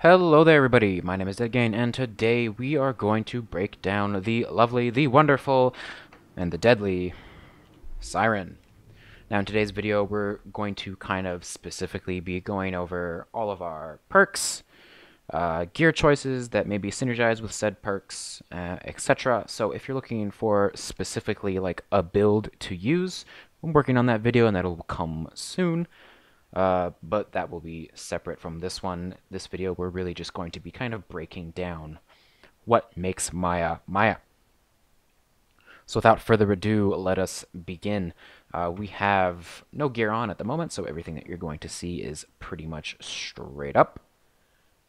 Hello there everybody, my name is Deadgain, and today we are going to break down the lovely, the wonderful, and the deadly Siren. Now in today's video we're going to kind of specifically be going over all of our perks, uh, gear choices that may be synergized with said perks, uh, etc. So if you're looking for specifically like a build to use, I'm working on that video and that'll come soon. Uh, but that will be separate from this one. This video, we're really just going to be kind of breaking down what makes Maya Maya. So without further ado, let us begin. Uh, we have no gear on at the moment, so everything that you're going to see is pretty much straight up.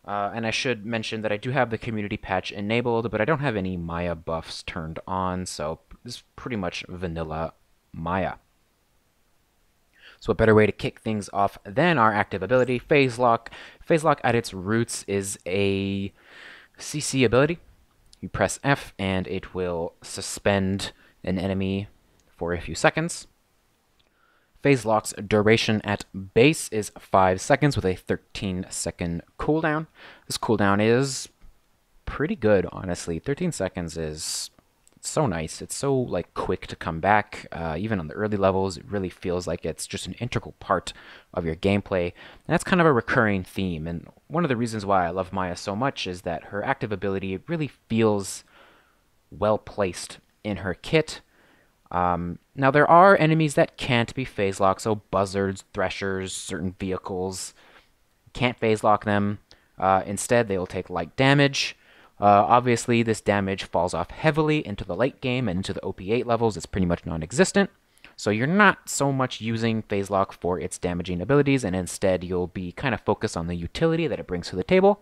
Uh, and I should mention that I do have the community patch enabled, but I don't have any Maya buffs turned on, so it's pretty much vanilla Maya. So a better way to kick things off than our active ability, Phase Lock. Phase Lock at its roots is a CC ability. You press F and it will suspend an enemy for a few seconds. Phase Lock's duration at base is 5 seconds with a 13 second cooldown. This cooldown is pretty good, honestly. 13 seconds is so nice. It's so like quick to come back. Uh, even on the early levels, it really feels like it's just an integral part of your gameplay. And that's kind of a recurring theme. And one of the reasons why I love Maya so much is that her active ability really feels well placed in her kit. Um, now there are enemies that can't be phase locked, so buzzards, threshers, certain vehicles can't phase lock them. Uh, instead, they will take light damage. Uh, obviously, this damage falls off heavily into the late game and into the OP8 levels. It's pretty much non-existent. So you're not so much using Phase Lock for its damaging abilities, and instead you'll be kind of focused on the utility that it brings to the table.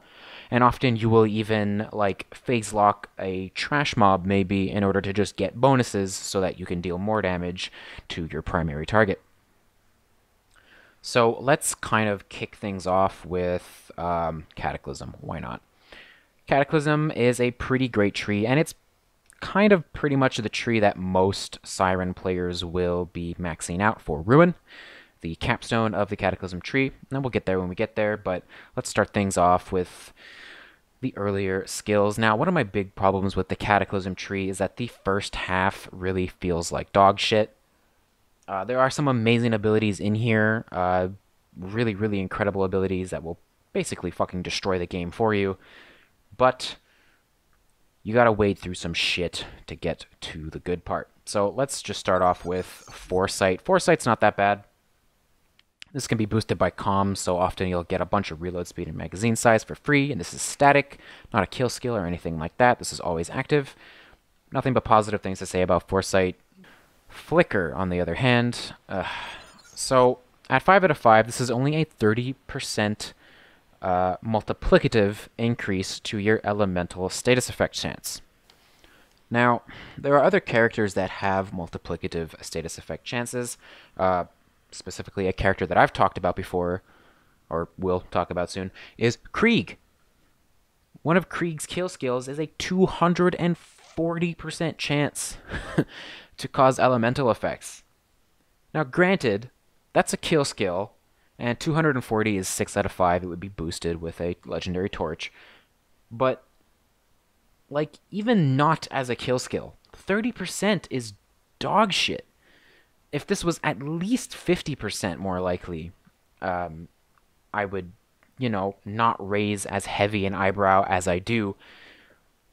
And often you will even like Phase Lock a trash mob maybe in order to just get bonuses so that you can deal more damage to your primary target. So let's kind of kick things off with um, Cataclysm. Why not? Cataclysm is a pretty great tree, and it's kind of pretty much the tree that most Siren players will be maxing out for Ruin, the capstone of the Cataclysm tree, and we'll get there when we get there, but let's start things off with the earlier skills. Now, one of my big problems with the Cataclysm tree is that the first half really feels like dog shit. Uh, there are some amazing abilities in here, uh, really, really incredible abilities that will basically fucking destroy the game for you but you gotta wade through some shit to get to the good part. So let's just start off with Foresight. Foresight's not that bad. This can be boosted by comms, so often you'll get a bunch of reload speed and magazine size for free, and this is static, not a kill skill or anything like that. This is always active. Nothing but positive things to say about Foresight. Flicker, on the other hand, uh, so at 5 out of 5, this is only a 30% uh, multiplicative increase to your elemental status effect chance. Now, there are other characters that have multiplicative status effect chances, uh, specifically a character that I've talked about before, or will talk about soon, is Krieg. One of Krieg's kill skills is a 240% chance to cause elemental effects. Now, granted, that's a kill skill, and 240 is 6 out of 5. It would be boosted with a legendary torch. But, like, even not as a kill skill, 30% is dog shit. If this was at least 50% more likely, um, I would, you know, not raise as heavy an eyebrow as I do.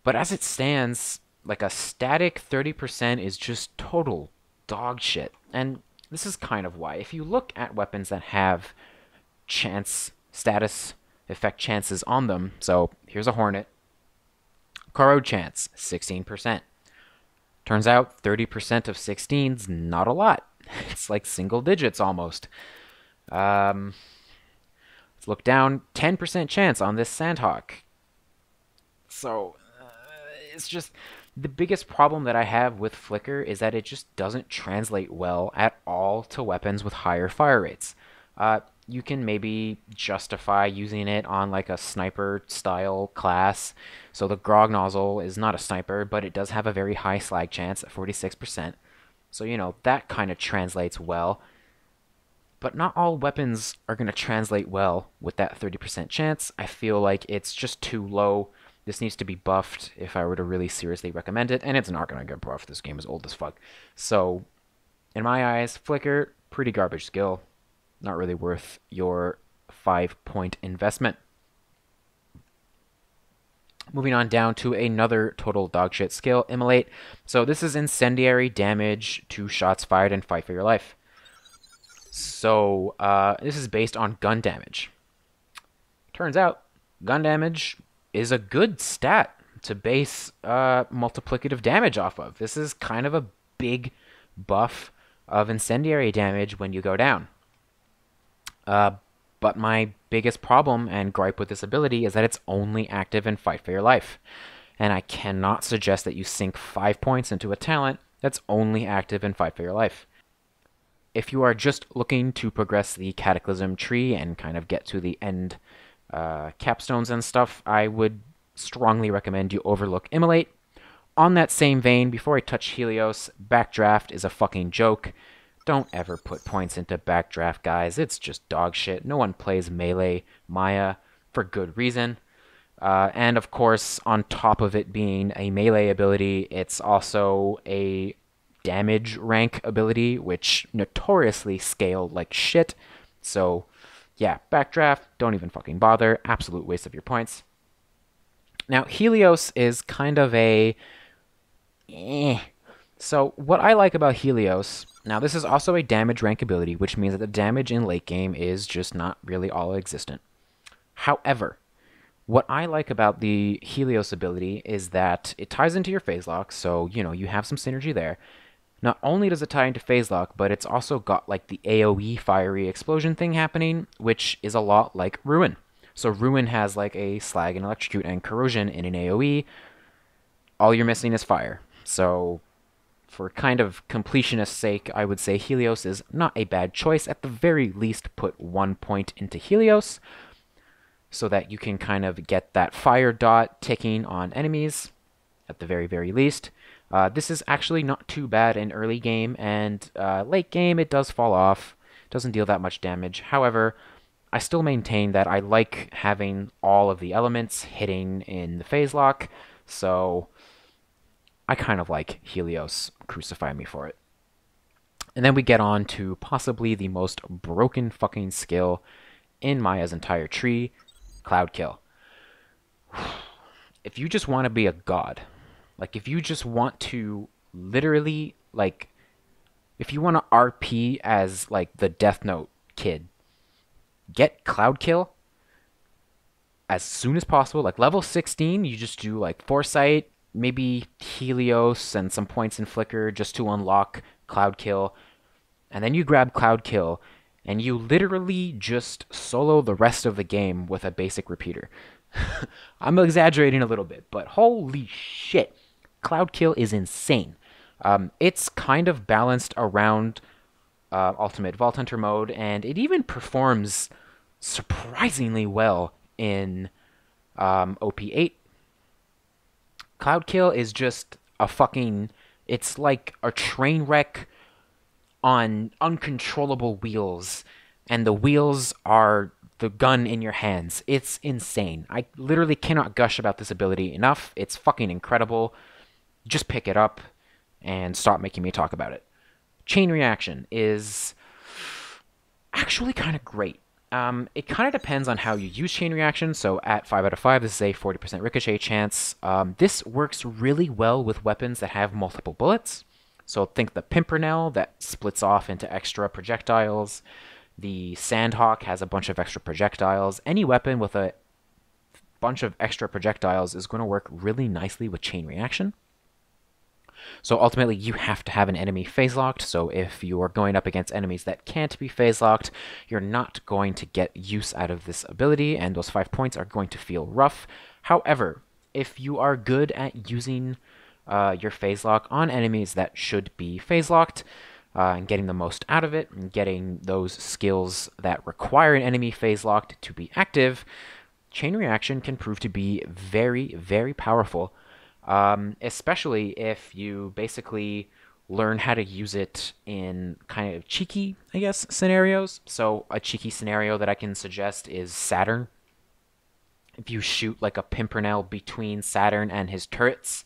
But as it stands, like a static 30% is just total dog shit. And this is kind of why. If you look at weapons that have chance status effect chances on them, so here's a Hornet. Corrode chance, 16%. Turns out 30% of 16's not a lot. It's like single digits almost. Um, let's look down. 10% chance on this Sandhawk. So, uh, it's just the biggest problem that I have with Flicker is that it just doesn't translate well at all to weapons with higher fire rates. Uh, you can maybe justify using it on like a sniper style class. So the Grog Nozzle is not a sniper, but it does have a very high slag chance at 46%. So, you know, that kind of translates well. but not all weapons are going to translate well with that 30% chance. I feel like it's just too low. This needs to be buffed if I were to really seriously recommend it, and it's not going to get buffed. This game is old as fuck. So, in my eyes, Flicker, pretty garbage skill. Not really worth your five point investment. Moving on down to another total dogshit skill, Immolate. So this is incendiary damage to shots fired and fight for your life. So uh, this is based on gun damage. Turns out, gun damage is a good stat to base uh, multiplicative damage off of. This is kind of a big buff of incendiary damage when you go down. Uh, but my biggest problem and gripe with this ability is that it's only active in Fight for Your Life. And I cannot suggest that you sink 5 points into a talent that's only active in Fight for Your Life. If you are just looking to progress the Cataclysm tree and kind of get to the end uh, capstones and stuff, I would strongly recommend you overlook Immolate. On that same vein, before I touch Helios, Backdraft is a fucking joke. Don't ever put points into backdraft, guys. It's just dog shit. No one plays melee Maya for good reason. Uh, and of course, on top of it being a melee ability, it's also a damage rank ability, which notoriously scaled like shit. So, yeah, backdraft, don't even fucking bother. Absolute waste of your points. Now, Helios is kind of a. Eh. So, what I like about Helios now, this is also a damage rank ability, which means that the damage in late game is just not really all existent. However, what I like about the Helios ability is that it ties into your phase lock, so, you know, you have some synergy there. Not only does it tie into phase lock, but it's also got like the AoE fiery explosion thing happening, which is a lot like Ruin. So Ruin has like a slag and electrocute and corrosion in an AoE. All you're missing is fire. So for kind of completionist sake, I would say Helios is not a bad choice. At the very least, put one point into Helios so that you can kind of get that fire dot ticking on enemies at the very, very least. Uh, this is actually not too bad in early game, and uh, late game it does fall off. Doesn't deal that much damage. However, I still maintain that I like having all of the elements hitting in the phase lock, so I kind of like Helios. Crucify me for it. And then we get on to possibly the most broken fucking skill in Maya's entire tree, Cloud Kill. If you just want to be a god, like if you just want to literally like if you want to RP as like the Death Note kid, get Cloud Kill as soon as possible. Like level 16, you just do like Foresight, maybe Helios and some points in Flicker just to unlock Cloud Kill. And then you grab Cloud Kill and you literally just solo the rest of the game with a basic repeater. I'm exaggerating a little bit, but holy shit. Cloud Kill is insane. Um, it's kind of balanced around uh, Ultimate Vault Hunter mode, and it even performs surprisingly well in um, OP8 Cloud Kill is just a fucking. It's like a train wreck on uncontrollable wheels, and the wheels are the gun in your hands. It's insane. I literally cannot gush about this ability enough. It's fucking incredible. Just pick it up and stop making me talk about it. Chain reaction is actually kind of great. Um, it kind of depends on how you use chain reaction. So at 5 out of 5, this is a 40% ricochet chance. Um, this works really well with weapons that have multiple bullets. So think the Pimpernel that splits off into extra projectiles. The Sandhawk has a bunch of extra projectiles. Any weapon with a bunch of extra projectiles is going to work really nicely with chain reaction. So ultimately, you have to have an enemy phase locked. So if you are going up against enemies that can't be phase locked, you're not going to get use out of this ability, and those five points are going to feel rough. However, if you are good at using uh, your phase lock on enemies that should be phase locked, uh, and getting the most out of it, and getting those skills that require an enemy phase locked to be active, chain reaction can prove to be very, very powerful um, especially if you basically learn how to use it in kind of cheeky, I guess, scenarios. So a cheeky scenario that I can suggest is Saturn. If you shoot like a Pimpernel between Saturn and his turrets,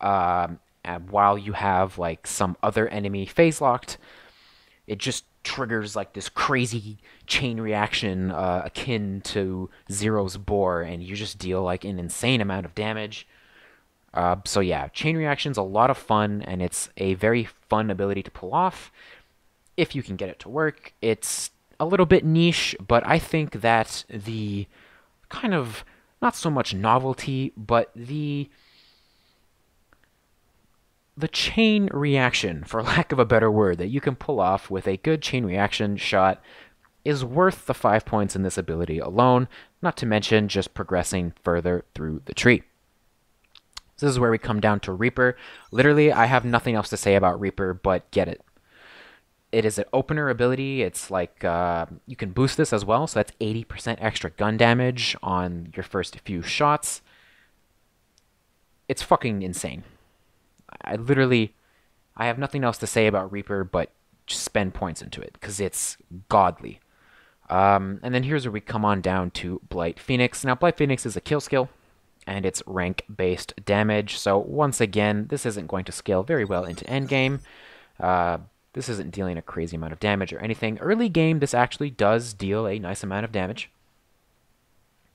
um, while you have like some other enemy phase locked, it just triggers like this crazy chain reaction uh, akin to Zero's B0re, and you just deal like an insane amount of damage. Uh, so yeah, chain reaction's a lot of fun, and it's a very fun ability to pull off if you can get it to work. It's a little bit niche, but I think that the kind of not so much novelty, but the the chain reaction, for lack of a better word, that you can pull off with a good chain reaction shot is worth the 5 points in this ability alone, not to mention just progressing further through the tree. This is where we come down to Reaper. Literally, I have nothing else to say about Reaper, but get it. It is an opener ability. It's like, uh, you can boost this as well, so that's 80% extra gun damage on your first few shots. It's fucking insane. I literally, I have nothing else to say about Reaper, but spend points into it, because it's godly. Um, and then here's where we come on down to Blight Phoenix. Now, Blight Phoenix is a kill skill and it's rank-based damage. So once again, this isn't going to scale very well into endgame. Uh, this isn't dealing a crazy amount of damage or anything. Early game, this actually does deal a nice amount of damage.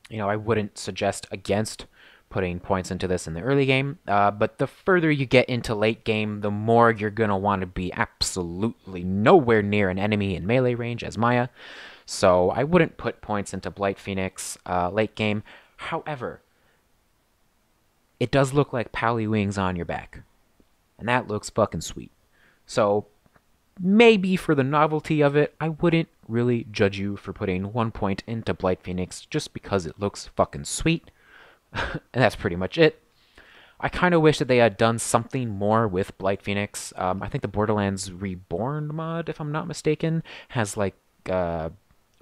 You know, I wouldn't suggest against putting points into this in the early game, uh, but the further you get into late game, the more you're going to want to be absolutely nowhere near an enemy in melee range as Maya. So I wouldn't put points into Blight Phoenix uh, late game. However, it does look like pally wings on your back. And that looks fucking sweet. So maybe for the novelty of it, I wouldn't really judge you for putting one point into Blight Phoenix just because it looks fucking sweet. and that's pretty much it. I kind of wish that they had done something more with Blight Phoenix. Um, I think the Borderlands Reborn mod, if I'm not mistaken, has like uh,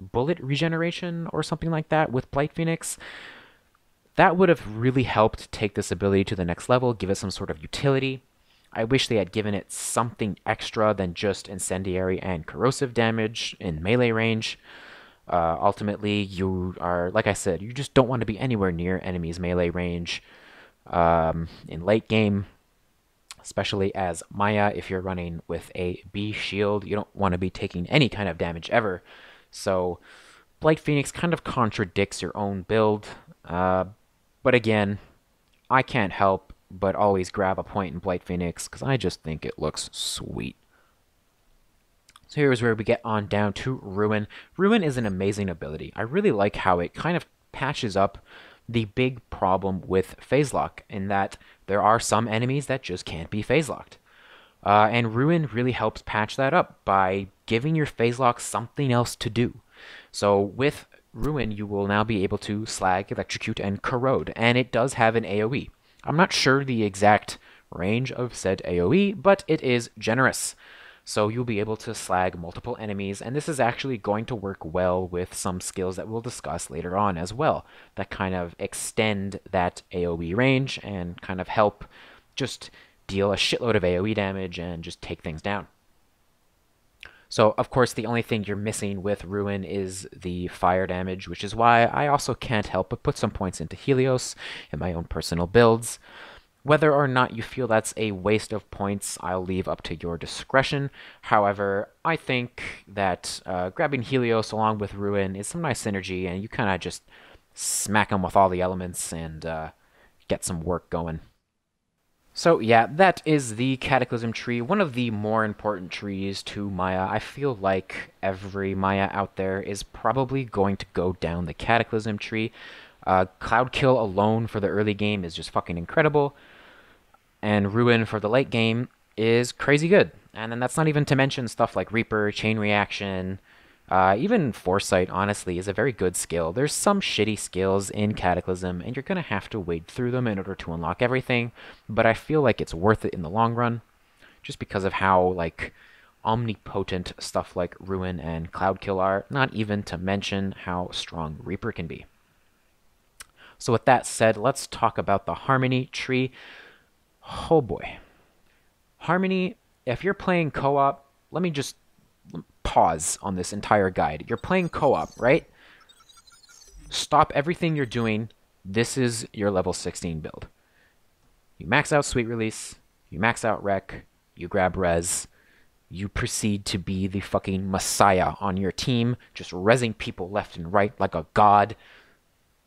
bullet regeneration or something like that with Blight Phoenix. That would have really helped take this ability to the next level, give it some sort of utility. I wish they had given it something extra than just incendiary and corrosive damage in melee range. Uh, ultimately, you are, like I said, you just don't want to be anywhere near enemies' melee range um, in late game, especially as Maya. If you're running with a Bee shield, you don't want to be taking any kind of damage ever. So, Blight Phoenix kind of contradicts your own build. Uh, but again, I can't help but always grab a point in Blight Phoenix because I just think it looks sweet. So here's where we get on down to Ruin. Ruin is an amazing ability. I really like how it kind of patches up the big problem with phase lock in that there are some enemies that just can't be phase locked. Uh, and Ruin really helps patch that up by giving your phase lock something else to do. So with Ruin, you will now be able to slag, electrocute, and corrode, and it does have an AoE. I'm not sure the exact range of said AoE, but it is generous. So you'll be able to slag multiple enemies, and this is actually going to work well with some skills that we'll discuss later on as well, that kind of extend that AoE range and kind of help just deal a shitload of AoE damage and just take things down. So, of course, the only thing you're missing with Ruin is the fire damage, which is why I also can't help but put some points into Helios in my own personal builds. Whether or not you feel that's a waste of points, I'll leave up to your discretion. However, I think that uh, grabbing Helios along with Ruin is some nice synergy, and you kind of just smack them with all the elements and uh, get some work going. So yeah, that is the Cataclysm tree, one of the more important trees to Maya. I feel like every Maya out there is probably going to go down the Cataclysm tree. Uh, Cloud Kill alone for the early game is just fucking incredible, and Ruin for the late game is crazy good. And then that's not even to mention stuff like Reaper, Chain Reaction, uh, even Foresight, honestly, is a very good skill. There's some shitty skills in Cataclysm, and you're going to have to wade through them in order to unlock everything, but I feel like it's worth it in the long run, just because of how, like, omnipotent stuff like Ruin and Cloudkill are, not even to mention how strong Reaper can be. So with that said, let's talk about the Harmony tree. Oh boy. Harmony if you're playing co-op, let me just pause on this entire guide. You're playing co-op, right? Stop everything you're doing. This is your level 16 build. You max out Sweet Release, you max out Wreck, you grab Res, you proceed to be the fucking messiah on your team, just resing people left and right like a god.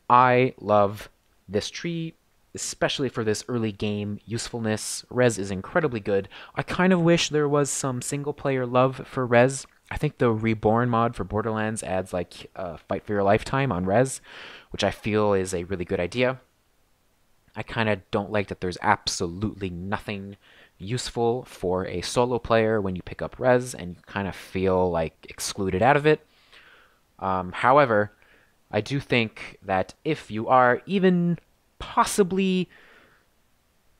I love this tree, especially for this early game usefulness. Res is incredibly good. I kind of wish there was some single player love for Res. I think the Reborn mod for Borderlands adds like uh, Fight for Your Lifetime on Res, which I feel is a really good idea. I kind of don't like that there's absolutely nothing useful for a solo player when you pick up res and you kind of feel like excluded out of it. Um, however, I do think that if you are even possibly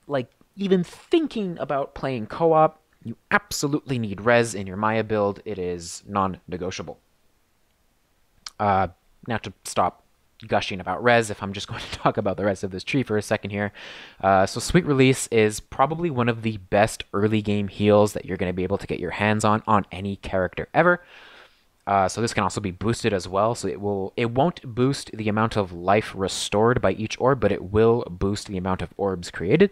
like even thinking about playing co-op, you absolutely need res in your Maya build. It is non-negotiable. Uh, now to stop gushing about res if I'm just going to talk about the rest of this tree for a second here. Uh, so Sweet Release is probably one of the best early game heals that you're going to be able to get your hands on on any character ever. Uh, so this can also be boosted as well. So it will it won't boost the amount of life restored by each orb, but it will boost the amount of orbs created.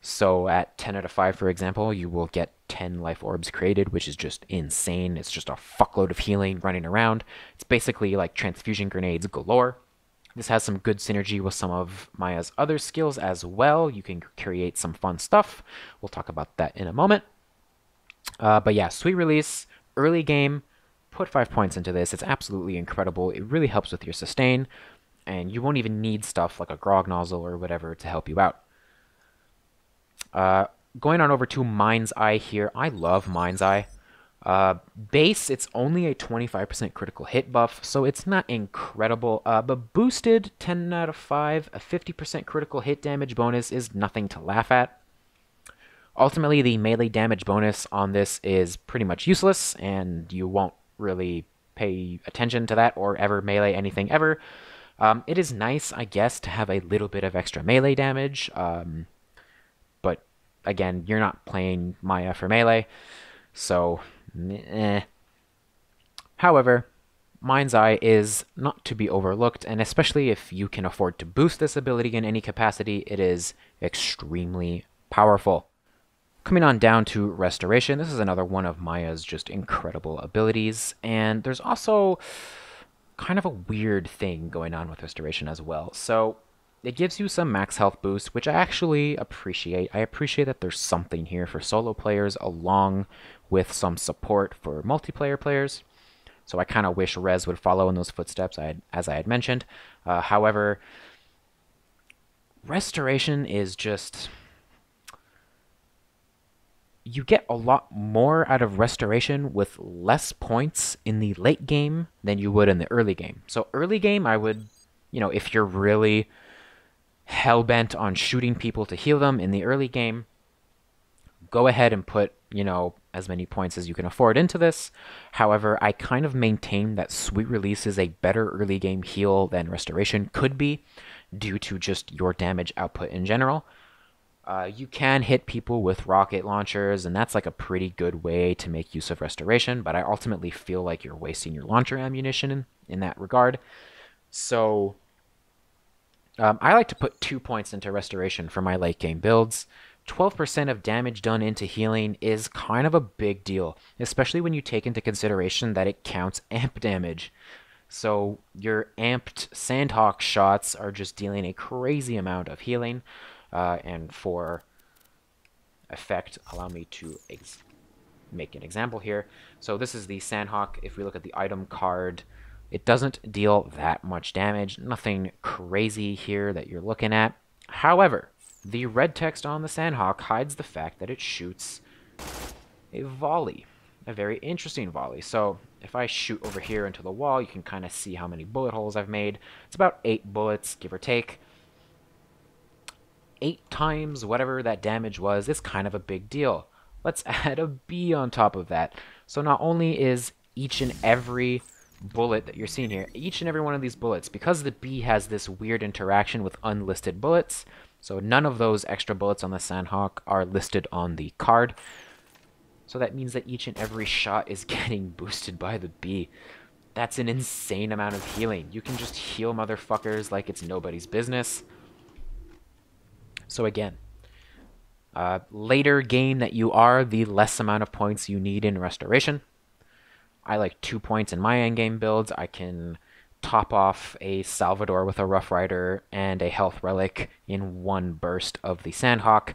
So at 10 out of 5, for example, you will get 10 life orbs created, which is just insane. It's just a fuckload of healing running around. It's basically like transfusion grenades galore. This has some good synergy with some of Maya's other skills as well. You can create some fun stuff. We'll talk about that in a moment. Uh, but yeah, sweet release, early game, put five points into this. It's absolutely incredible. It really helps with your sustain, and you won't even need stuff like a grog nozzle or whatever to help you out. Uh, going on over to Mind's Eye here. I love Mind's Eye. Uh, base, it's only a 25% critical hit buff, so it's not incredible. Uh, but boosted, 10 out of 5, a 50% critical hit damage bonus is nothing to laugh at. Ultimately, the melee damage bonus on this is pretty much useless, and you won't really pay attention to that or ever melee anything ever. Um, it is nice, I guess, to have a little bit of extra melee damage. Um, but again, you're not playing Maya for melee, so eh. However, Mind's Eye is not to be overlooked, and especially if you can afford to boost this ability in any capacity, it is extremely powerful. Coming on down to Restoration, this is another one of Maya's just incredible abilities, and there's also kind of a weird thing going on with Restoration as well. So, it gives you some max health boost, which I actually appreciate. I appreciate that there's something here for solo players along with some support for multiplayer players. So I kind of wish Res would follow in those footsteps, I as I had mentioned. Uh, however, Restoration is just... You get a lot more out of Restoration with less points in the late game than you would in the early game. So early game, I would, you know, if you're really hell bent on shooting people to heal them in the early game, go ahead and put, you know, as many points as you can afford into this. However, I kind of maintain that Sweet Release is a better early game heal than Restoration could be due to just your damage output in general. Uh, you can hit people with rocket launchers, and that's like a pretty good way to make use of Restoration, but I ultimately feel like you're wasting your launcher ammunition in, in that regard. So um, I like to put two points into restoration for my late game builds. 12% of damage done into healing is kind of a big deal, especially when you take into consideration that it counts amp damage. So your amped Sandhawk shots are just dealing a crazy amount of healing. Uh, and for effect, allow me to make an example here. So this is the Sandhawk. If we look at the item card, it doesn't deal that much damage, nothing crazy here that you're looking at. However, the red text on the Sandhawk hides the fact that it shoots a volley, a very interesting volley. So if I shoot over here into the wall, you can kind of see how many bullet holes I've made. It's about eight bullets, give or take. Eight times whatever that damage was is kind of a big deal. Let's add a Bee on top of that. So not only is each and every bullet that you're seeing here, each and every one of these bullets, because the Bee has this weird interaction with unlisted bullets, so none of those extra bullets on the Sandhawk are listed on the card. So that means that each and every shot is getting boosted by the Bee. That's an insane amount of healing. You can just heal motherfuckers like it's nobody's business. So again, uh, later game that you are, the less amount of points you need in Restoration. I like two points in my endgame builds. I can top off a Salvador with a Rough Rider and a Health Relic in one burst of the Sandhawk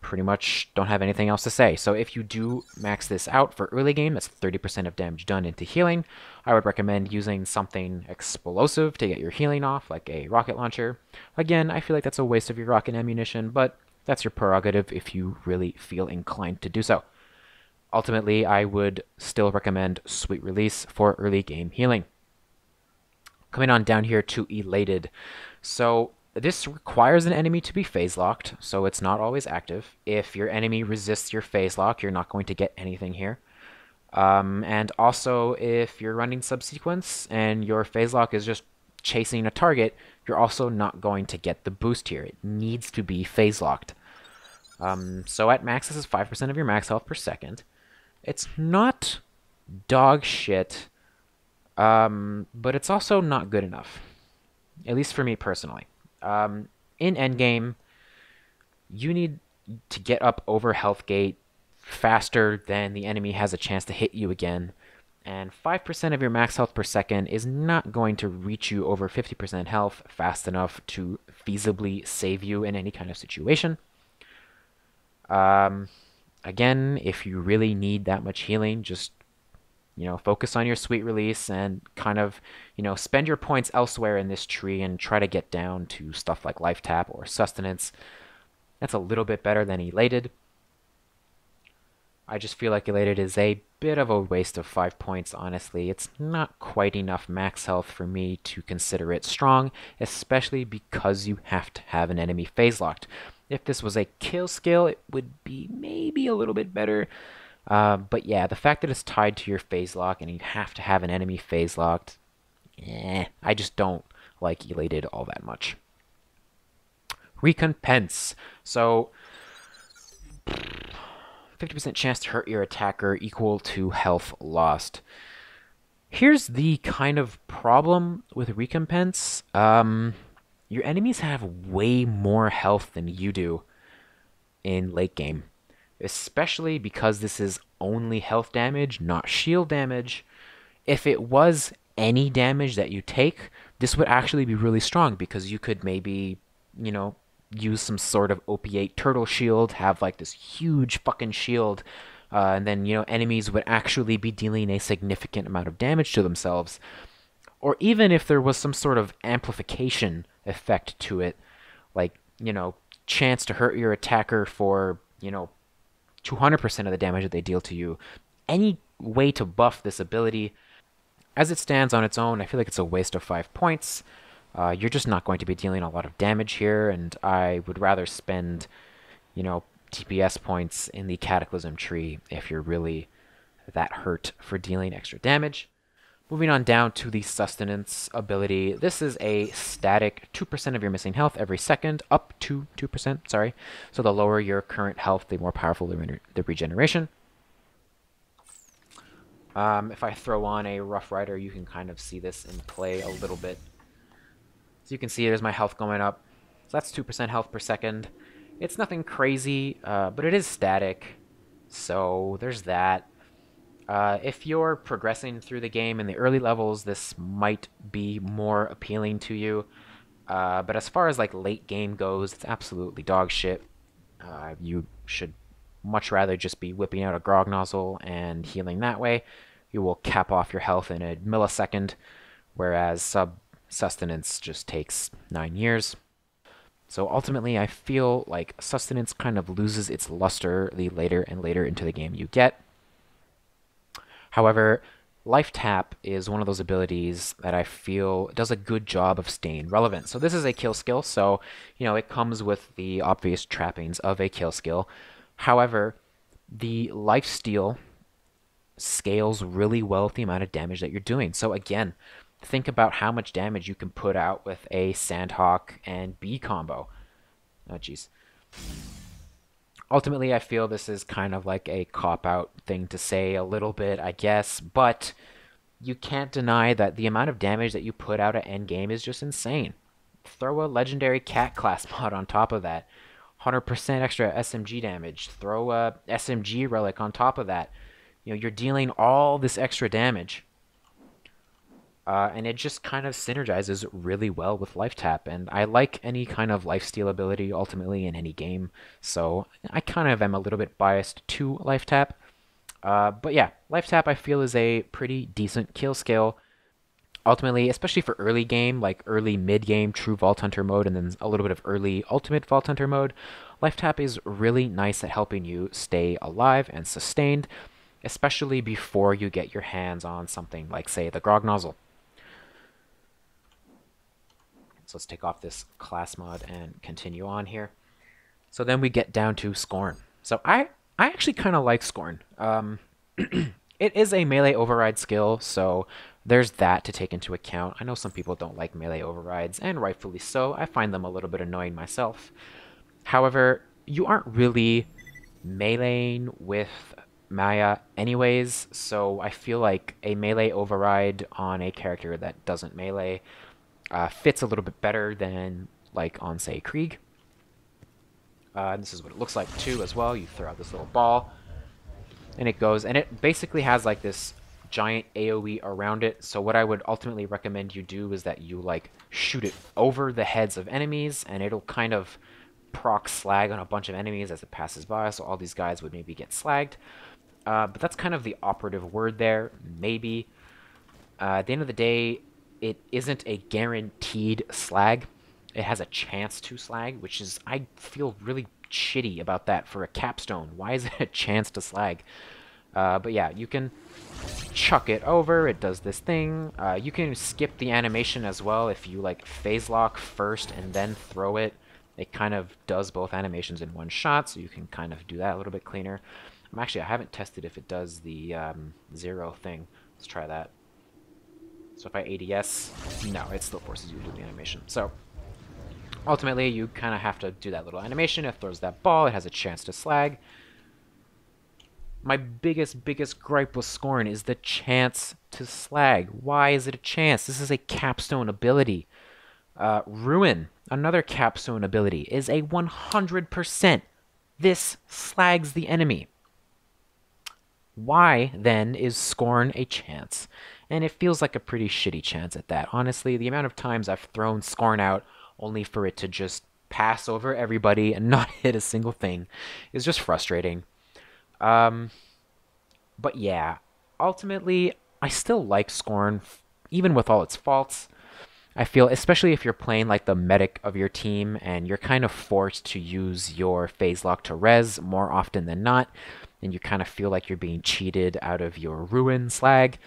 pretty much don't have anything else to say. So if you do max this out for early game, that's 30% of damage done into healing. I would recommend using something explosive to get your healing off, like a rocket launcher. Again, I feel like that's a waste of your rocket ammunition, but that's your prerogative if you really feel inclined to do so. Ultimately, I would still recommend Sweet Release for early game healing. Coming on down here to Elated. So this requires an enemy to be phase locked, so it's not always active. If your enemy resists your phase lock, you're not going to get anything here. Um, and also, if you're running subsequence and your phase lock is just chasing a target, you're also not going to get the boost here. It needs to be phase locked. Um, so at max, this is 5% of your max health per second. It's not dog shit, um, but it's also not good enough. At least for me personally. Um, in endgame, you need to get up over health gate faster than the enemy has a chance to hit you again. And 5% of your max health per second is not going to reach you over 50% health fast enough to feasibly save you in any kind of situation. Um, again, if you really need that much healing, just you know, focus on your sweet release and kind of, you know, spend your points elsewhere in this tree and try to get down to stuff like life tap or sustenance. That's a little bit better than elated. I just feel like elated is a bit of a waste of five points, honestly. It's not quite enough max health for me to consider it strong, especially because you have to have an enemy phase locked. If this was a kill skill, it would be maybe a little bit better. Uh, but yeah, the fact that it's tied to your phase lock and you have to have an enemy phase locked, eh, I just don't like Elated all that much. Recompense. So, 50% chance to hurt your attacker equal to health lost. Here's the kind of problem with recompense. Um, your enemies have way more health than you do in late game especially because this is only health damage, not shield damage. If it was any damage that you take, this would actually be really strong because you could maybe, you know, use some sort of OP8 turtle shield, have like this huge fucking shield, uh, and then, you know, enemies would actually be dealing a significant amount of damage to themselves. Or even if there was some sort of amplification effect to it, like, you know, chance to hurt your attacker for, you know, 200% of the damage that they deal to you. Any way to buff this ability, as it stands on its own, I feel like it's a waste of 5 points. Uh, you're just not going to be dealing a lot of damage here, and I would rather spend, you know, DPS points in the Cataclysm tree if you're really that hurt for dealing extra damage. Moving on down to the Sustenance ability. This is a static 2% of your missing health every second, up to 2%, sorry. So the lower your current health, the more powerful the, the regeneration. Um, if I throw on a Rough Rider, you can kind of see this in play a little bit. So you can see there's my health going up. So that's 2% health per second. It's nothing crazy, uh, but it is static. So there's that. Uh, if you're progressing through the game in the early levels, this might be more appealing to you. Uh, but as far as like late game goes, it's absolutely dog shit. Uh, you should much rather just be whipping out a grog nozzle and healing that way. You will cap off your health in a millisecond, whereas sub sustenance just takes nine years. So ultimately, I feel like sustenance kind of loses its luster the later and later into the game you get. However, Life Tap is one of those abilities that I feel does a good job of staying relevant. So this is a kill skill, so you know it comes with the obvious trappings of a kill skill. However, the life steal scales really well with the amount of damage that you're doing. So again, think about how much damage you can put out with a Sandhawk and Bee combo. Oh jeez. Ultimately, I feel this is kind of like a cop out thing to say a little bit, I guess, but you can't deny that the amount of damage that you put out at endgame is just insane. Throw a legendary cat class mod on top of that. 100% extra SMG damage. Throw a SMG relic on top of that. You know, you're dealing all this extra damage. Uh, and it just kind of synergizes really well with Life Tap. And I like any kind of lifesteal ability ultimately in any game. So I kind of am a little bit biased to Life Tap. Uh, but yeah, Life Tap I feel is a pretty decent kill skill. Ultimately, especially for early game, like early mid game True Vault Hunter mode, and then a little bit of early Ultimate Vault Hunter mode, Life Tap is really nice at helping you stay alive and sustained, especially before you get your hands on something like, say, the Grog Nozzle. So let's take off this class mod and continue on here. So then we get down to Scorn. So I I actually kind of like Scorn. Um, it is a melee override skill, so there's that to take into account. I know some people don't like melee overrides, and rightfully so. I find them a little bit annoying myself. However, you aren't really meleeing with Maya anyways, so I feel like a melee override on a character that doesn't melee uh, fits a little bit better than like on say Krieg. Uh, this is what it looks like too as well. You throw out this little ball and it goes and it basically has like this giant AoE around it. So what I would ultimately recommend you do is that you like shoot it over the heads of enemies and it'll kind of proc slag on a bunch of enemies as it passes by. So all these guys would maybe get slagged. Uh, but that's kind of the operative word there, maybe. Uh, at the end of the day, it isn't a guaranteed slag. It has a chance to slag, which is, I feel really shitty about that for a capstone. Why is it a chance to slag? Uh, but yeah, you can chuck it over, it does this thing. Uh, you can skip the animation as well if you like phase lock first and then throw it. It kind of does both animations in one shot, so you can kind of do that a little bit cleaner. Actually, I haven't tested if it does the um, zero thing. Let's try that. So if I ADS, no, it still forces you to do the animation. So ultimately, you kind of have to do that little animation. It throws that ball. It has a chance to slag. My biggest, biggest gripe with Scorn is the chance to slag. Why is it a chance? This is a capstone ability. Uh, Ruin, another capstone ability, is a 100%. This slags the enemy. Why, then, is Scorn a chance? And it feels like a pretty shitty chance at that. Honestly, the amount of times I've thrown Scorn out only for it to just pass over everybody and not hit a single thing is just frustrating. Um, but yeah, ultimately, I still like Scorn, even with all its faults. I feel, especially if you're playing like the medic of your team and you're kind of forced to use your phase lock to res more often than not, and you kind of feel like you're being cheated out of your ruin slag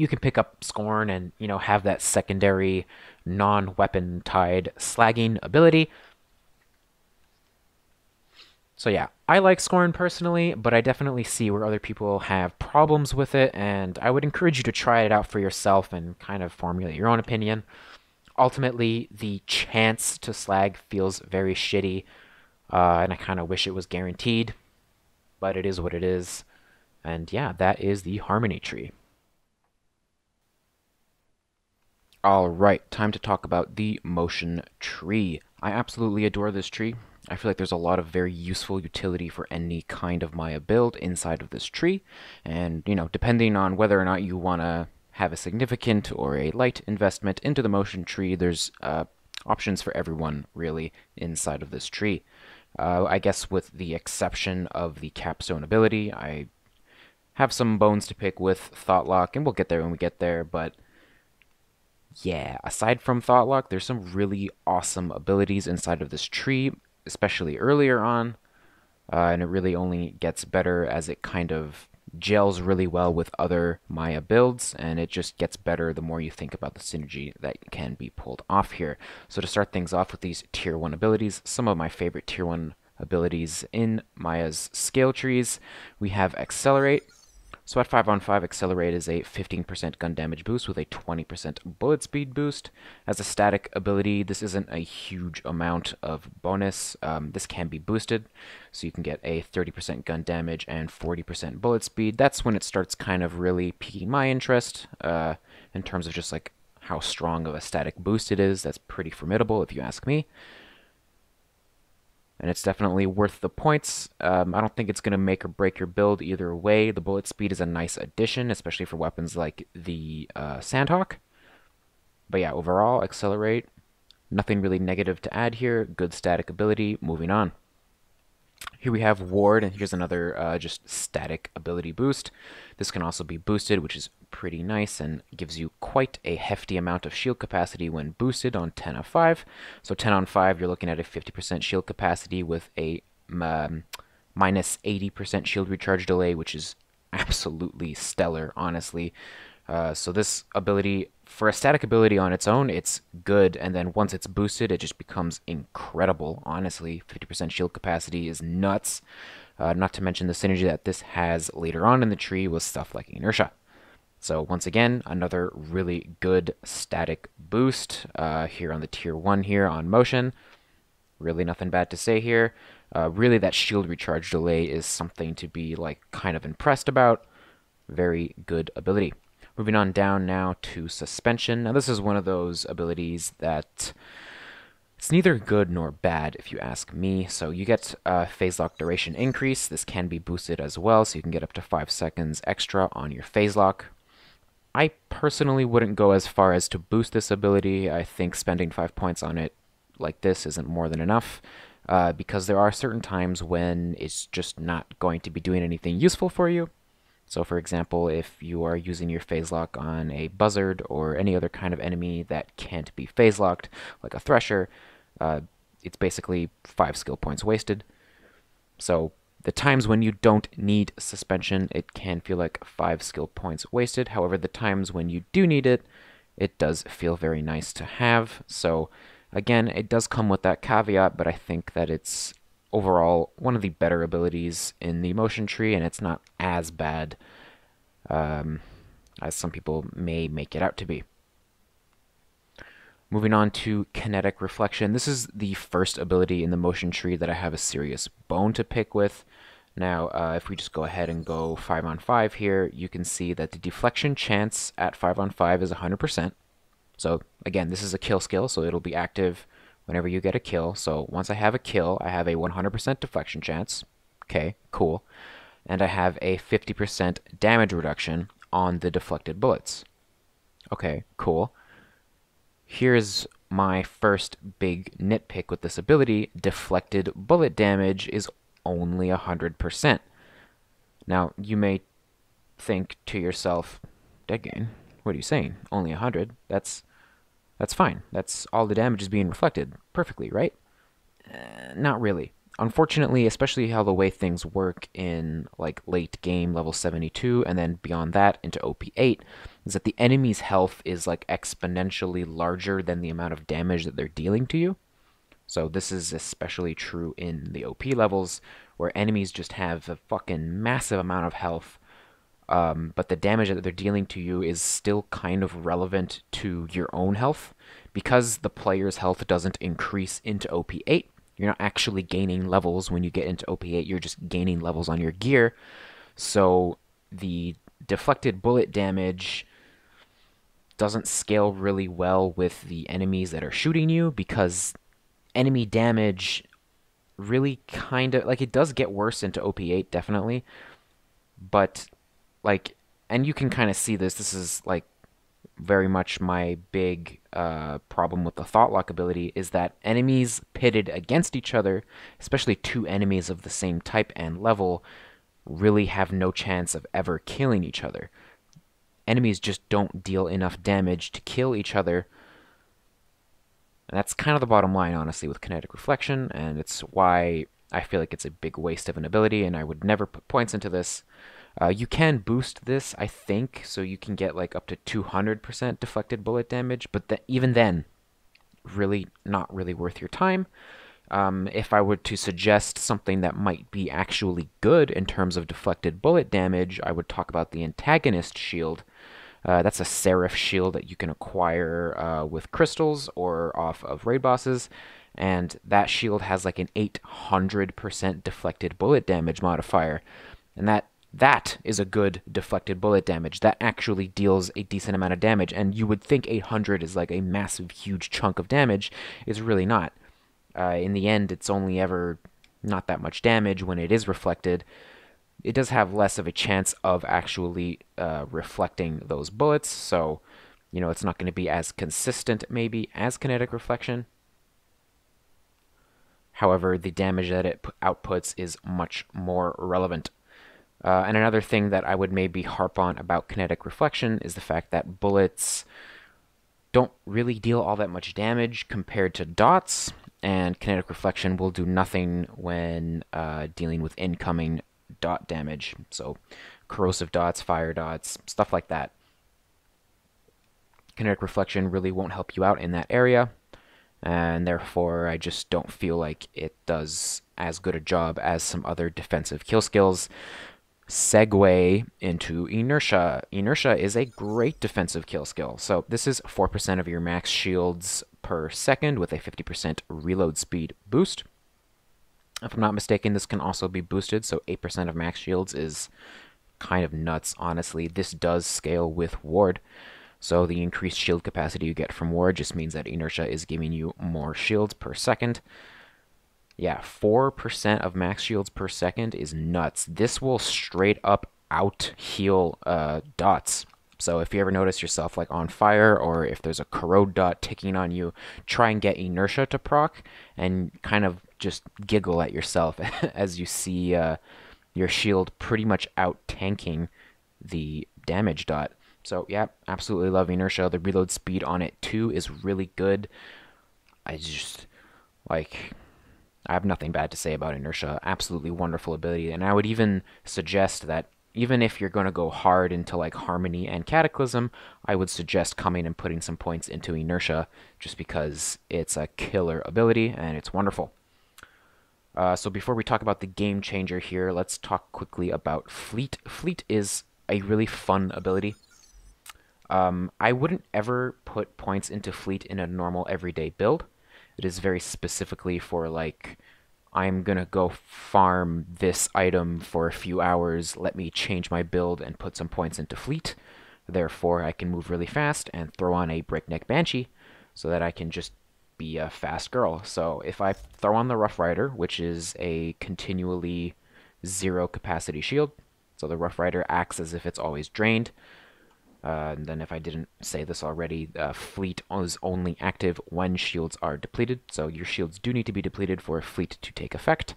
you can pick up Scorn and, you know, have that secondary non-weapon tied slagging ability. So yeah, I like Scorn personally, but I definitely see where other people have problems with it, and I would encourage you to try it out for yourself and kind of formulate your own opinion. Ultimately, the chance to slag feels very shitty, uh, and I kind of wish it was guaranteed, but it is what it is. And yeah, that is the Harmony Tree. Alright, time to talk about the motion tree. I absolutely adore this tree. I feel like there's a lot of very useful utility for any kind of Maya build inside of this tree. And, you know, depending on whether or not you want to have a significant or a light investment into the motion tree, there's uh, options for everyone, really, inside of this tree. Uh, I guess with the exception of the capstone ability, I have some bones to pick with Thoughtlock, and we'll get there when we get there, but yeah, aside from Thoughtlock, there's some really awesome abilities inside of this tree, especially earlier on. Uh, and it really only gets better as it kind of gels really well with other Maya builds, and it just gets better the more you think about the synergy that can be pulled off here. So to start things off with these tier 1 abilities, some of my favorite tier 1 abilities in Maya's scale trees, we have Accelerate. So at 5 on 5, Accelerate is a 15% gun damage boost with a 20% bullet speed boost. As a static ability, this isn't a huge amount of bonus. Um, this can be boosted, so you can get a 30% gun damage and 40% bullet speed. That's when it starts kind of really piquing my interest uh, in terms of just like how strong of a static boost it is. That's pretty formidable if you ask me and it's definitely worth the points. Um, I don't think it's going to make or break your build either way. The bullet speed is a nice addition, especially for weapons like the uh, Sandhawk. But yeah, overall, Accelerate, nothing really negative to add here. Good static ability. Moving on. Here we have Ward, and here's another uh, just static ability boost. This can also be boosted, which is pretty nice and gives you quite a hefty amount of shield capacity when boosted on 10 of 5. So 10 on 5, you're looking at a 50% shield capacity with a um, minus 80% shield recharge delay, which is absolutely stellar, honestly. Uh, so this ability, for a static ability on its own, it's good, and then once it's boosted, it just becomes incredible, honestly. 50% shield capacity is nuts. Uh, not to mention the synergy that this has later on in the tree with stuff like inertia. So once again, another really good static boost uh, here on the tier 1 here on motion. Really nothing bad to say here. Uh, really that shield recharge delay is something to be like kind of impressed about. Very good ability. Moving on down now to Suspension. Now this is one of those abilities that it's neither good nor bad if you ask me. So you get a phase lock duration increase. This can be boosted as well, so you can get up to 5 seconds extra on your phase lock. I personally wouldn't go as far as to boost this ability. I think spending 5 points on it like this isn't more than enough. Uh, because there are certain times when it's just not going to be doing anything useful for you. So for example, if you are using your phase lock on a buzzard or any other kind of enemy that can't be phase locked, like a thresher, uh, it's basically five skill points wasted. So the times when you don't need suspension, it can feel like five skill points wasted. However, the times when you do need it, it does feel very nice to have. So again, it does come with that caveat, but I think that it's overall one of the better abilities in the motion tree, and it's not as bad um, as some people may make it out to be. Moving on to Kinetic Reflection. This is the first ability in the motion tree that I have a serious bone to pick with. Now, uh, if we just go ahead and go 5 on 5 here, you can see that the deflection chance at 5 on 5 is 100%. So, again, this is a kill skill, so it'll be active whenever you get a kill. So once I have a kill, I have a 100% deflection chance. Okay, cool. And I have a 50% damage reduction on the deflected bullets. Okay, cool. Here's my first big nitpick with this ability. Deflected bullet damage is only 100%. Now, you may think to yourself, dead gain, what are you saying? Only 100? That's that's fine. That's all the damage is being reflected perfectly, right? Uh, not really. Unfortunately, especially how the way things work in like late game level 72 and then beyond that into OP8 is that the enemy's health is like exponentially larger than the amount of damage that they're dealing to you. So this is especially true in the OP levels where enemies just have a fucking massive amount of health um, but the damage that they're dealing to you is still kind of relevant to your own health. Because the player's health doesn't increase into OP8, you're not actually gaining levels when you get into OP8, you're just gaining levels on your gear. So the deflected bullet damage doesn't scale really well with the enemies that are shooting you because enemy damage really kind of like it does get worse into OP8 definitely. But like and you can kind of see this this is like very much my big uh, problem with the thought lock ability is that enemies pitted against each other especially two enemies of the same type and level really have no chance of ever killing each other enemies just don't deal enough damage to kill each other and that's kind of the bottom line honestly with kinetic reflection and it's why i feel like it's a big waste of an ability and i would never put points into this uh, you can boost this, I think, so you can get like up to 200% deflected bullet damage, but th even then, really not really worth your time. Um, if I were to suggest something that might be actually good in terms of deflected bullet damage, I would talk about the antagonist shield. Uh, that's a Seraph shield that you can acquire uh, with crystals or off of raid bosses, and that shield has like an 800% deflected bullet damage modifier, and that that is a good deflected bullet damage. That actually deals a decent amount of damage, and you would think 800 is like a massive, huge chunk of damage. It's really not. Uh, in the end, it's only ever not that much damage when it is reflected. It does have less of a chance of actually uh, reflecting those bullets, so you know it's not going to be as consistent maybe as kinetic reflection. However, the damage that it outputs is much more relevant. Uh, and another thing that I would maybe harp on about kinetic reflection is the fact that bullets don't really deal all that much damage compared to dots, and kinetic reflection will do nothing when uh, dealing with incoming dot damage. So, corrosive dots, fire dots, stuff like that. Kinetic reflection really won't help you out in that area, and therefore I just don't feel like it does as good a job as some other defensive kill skills segue into Inertia. Inertia is a great defensive kill skill. So this is 4% of your max shields per second with a 50% reload speed boost. If I'm not mistaken, this can also be boosted, so 8% of max shields is kind of nuts, honestly. This does scale with Ward, so the increased shield capacity you get from Ward just means that Inertia is giving you more shields per second. Yeah, 4% of max shields per second is nuts. This will straight up out heal uh, dots. So if you ever notice yourself like on fire or if there's a corrode dot ticking on you, try and get inertia to proc and kind of just giggle at yourself as you see uh, your shield pretty much out tanking the damage dot. So yeah, absolutely love inertia. The reload speed on it too is really good. I just like I have nothing bad to say about Inertia. Absolutely wonderful ability. And I would even suggest that even if you're going to go hard into like Harmony and Cataclysm, I would suggest coming and putting some points into Inertia just because it's a killer ability and it's wonderful. Uh, so before we talk about the game changer here, let's talk quickly about Fleet. Fleet is a really fun ability. Um, I wouldn't ever put points into Fleet in a normal everyday build. It is very specifically for like, I'm gonna go farm this item for a few hours, let me change my build and put some points into fleet. Therefore, I can move really fast and throw on a breakneck banshee so that I can just be a fast girl. So if I throw on the Rough Rider, which is a continually zero capacity shield, so the Rough Rider acts as if it's always drained, uh, and then if I didn't say this already, uh, Fleet is only active when shields are depleted, so your shields do need to be depleted for a Fleet to take effect.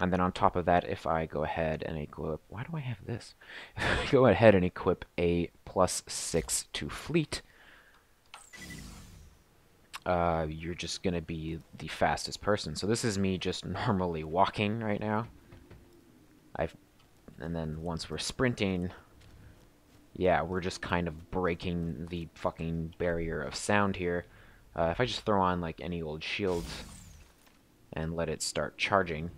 And then on top of that, if I go ahead and equip... Why do I have this? Go ahead and equip a plus 6 to Fleet, uh, you're just going to be the fastest person. So this is me just normally walking right now. I've, And then once we're sprinting, yeah, we're just kind of breaking the fucking barrier of sound here. Uh, if I just throw on like any old shield and let it start charging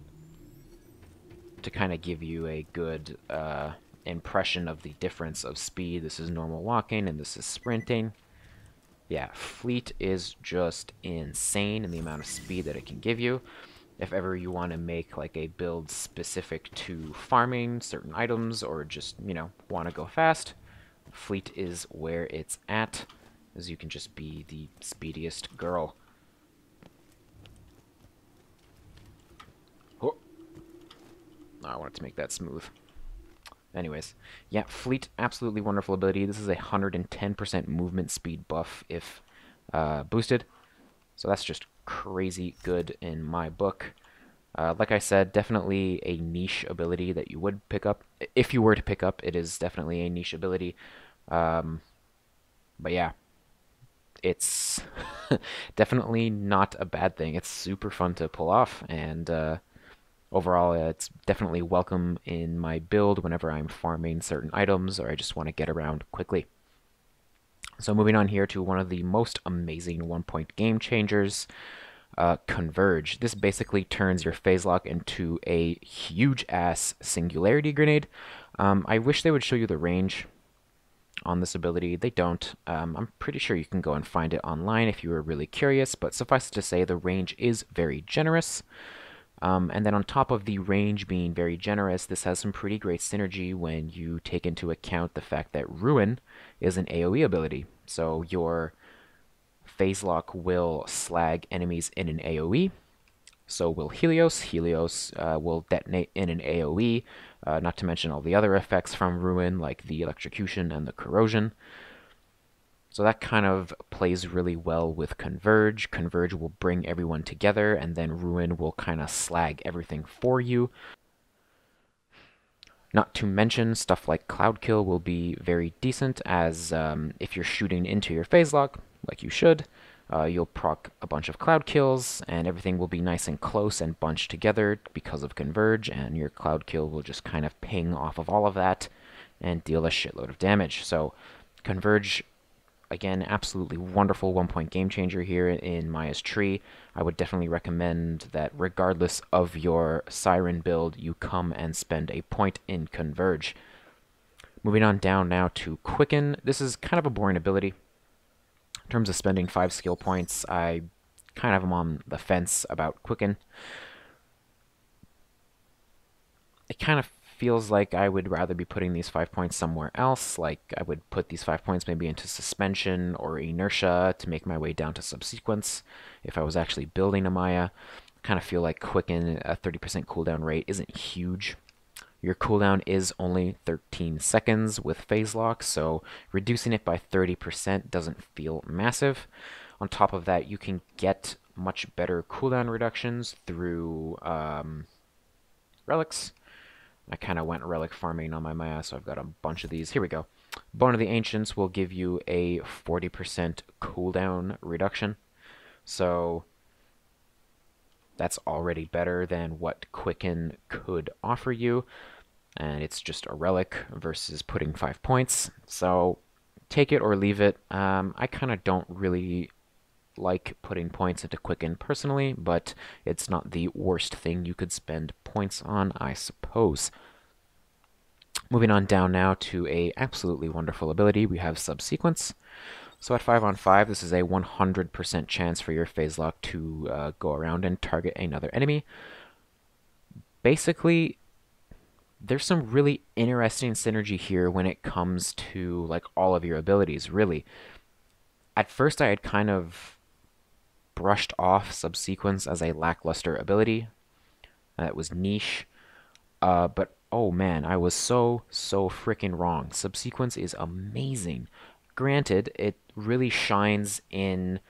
to kind of give you a good uh, impression of the difference of speed. This is normal walking and this is sprinting. Yeah, Fleet is just insane in the amount of speed that it can give you. If ever you want to make like a build specific to farming certain items or just, you know, want to go fast, Fleet is where it's at, as you can just be the speediest girl. Oh. I wanted to make that smooth. Anyways, yeah, Fleet, absolutely wonderful ability. This is a 110% movement speed buff if uh, boosted. So that's just crazy good in my book. Uh, like I said, definitely a niche ability that you would pick up. If you were to pick up, it is definitely a niche ability. Um, but yeah, it's definitely not a bad thing. It's super fun to pull off, and uh, overall, it's definitely welcome in my build whenever I'm farming certain items or I just want to get around quickly. So moving on here to one of the most amazing one-point game changers. uh, Converge. This basically turns your phase lock into a huge ass singularity grenade. Um, I wish they would show you the range on this ability. They don't. Um, I'm pretty sure you can go and find it online if you were really curious, but suffice to say the range is very generous. Um, and then on top of the range being very generous, this has some pretty great synergy when you take into account the fact that Ruin is an AoE ability. So your phase lock will slag enemies in an AoE. So will Helios. Helios uh, will detonate in an AoE, uh, not to mention all the other effects from Ruin, like the electrocution and the corrosion. So that kind of plays really well with Converge. Converge will bring everyone together, and then Ruin will kind of slag everything for you. Not to mention, stuff like Cloud Kill will be very decent, as um, if you're shooting into your phase lock, like you should, uh, you'll proc a bunch of Cloud Kills, and everything will be nice and close and bunched together because of Converge, and your Cloud Kill will just kind of ping off of all of that and deal a shitload of damage. So Converge again, absolutely wonderful one point game changer here in Maya's Tree. I would definitely recommend that regardless of your Siren build, you come and spend a point in Converge. Moving on down now to Quicken. This is kind of a boring ability. In terms of spending 5 skill points, I kind of am on the fence about Quicken. It kind of feels like I would rather be putting these five points somewhere else. Like I would put these five points maybe into suspension or inertia to make my way down to subsequence if I was actually building a Maya. kind of feel like quicken a 30% cooldown rate isn't huge. Your cooldown is only 13 seconds with phase lock, so reducing it by 30% doesn't feel massive. On top of that, you can get much better cooldown reductions through um, relics. I kind of went relic farming on my Maya, so I've got a bunch of these. Here we go. Bone of the Ancients will give you a 40% cooldown reduction. So that's already better than what Quicken could offer you. And it's just a relic versus putting 5 points. So take it or leave it. Um, I kind of don't really like putting points into Quicken personally, but it's not the worst thing you could spend points on, I suppose. Moving on down now to a absolutely wonderful ability, we have Subsequence. So at 5 on 5, this is a 100% chance for your phase lock to uh, go around and target another enemy. Basically, there's some really interesting synergy here when it comes to like all of your abilities, really. At first I had kind of brushed off Subsequence as a lackluster ability. That was niche. Uh, but oh man, I was so, so freaking wrong. Subsequence is amazing. Granted, it really shines in